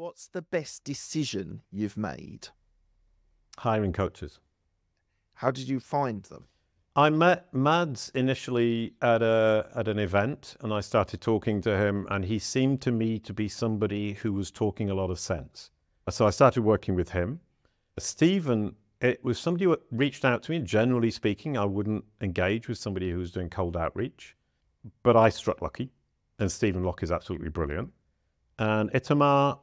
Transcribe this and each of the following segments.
What's the best decision you've made? Hiring coaches. How did you find them? I met Mads initially at a at an event, and I started talking to him, and he seemed to me to be somebody who was talking a lot of sense. So I started working with him. Stephen, it was somebody who reached out to me. Generally speaking, I wouldn't engage with somebody who was doing cold outreach, but I struck lucky, and Stephen Locke is absolutely brilliant. And Itamar,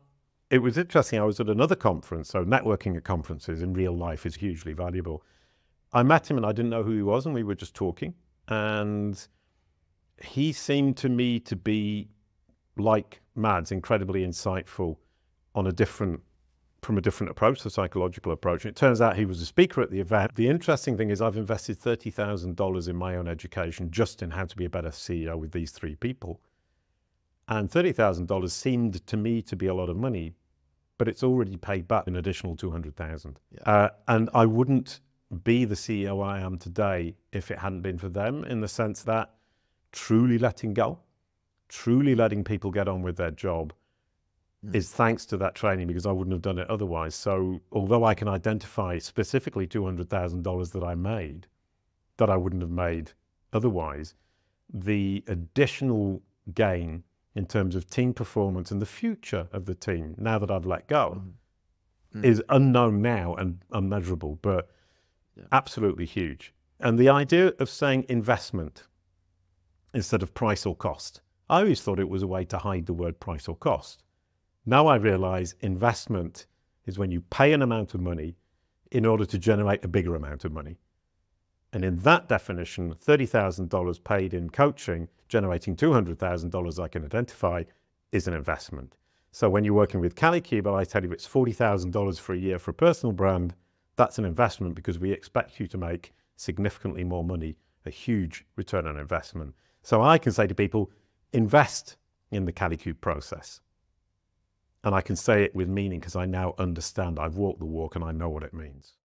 it was interesting. I was at another conference, so networking at conferences in real life is hugely valuable. I met him and I didn't know who he was, and we were just talking. And he seemed to me to be like Mads, incredibly insightful on a different from a different approach, the psychological approach. And it turns out he was a speaker at the event. The interesting thing is I've invested $30,000 in my own education just in how to be a better CEO with these three people. And $30,000 seemed to me to be a lot of money, but it's already paid back an additional 200,000. Yeah. Uh, and I wouldn't be the CEO I am today if it hadn't been for them, in the sense that truly letting go, truly letting people get on with their job mm. is thanks to that training because I wouldn't have done it otherwise. So, although I can identify specifically $200,000 that I made that I wouldn't have made otherwise, the additional gain in terms of team performance and the future of the team now that I've let go mm. Mm. is unknown now and unmeasurable. But yeah. Absolutely huge. And the idea of saying investment instead of price or cost, I always thought it was a way to hide the word price or cost. Now I realize investment is when you pay an amount of money in order to generate a bigger amount of money. And in that definition, $30,000 paid in coaching, generating $200,000 I can identify, is an investment. So when you're working with Kalicube, I tell you it's $40,000 for a year for a personal brand, that's an investment because we expect you to make significantly more money, a huge return on investment. So I can say to people, invest in the Kalicube process. And I can say it with meaning because I now understand. I've walked the walk and I know what it means.